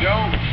João.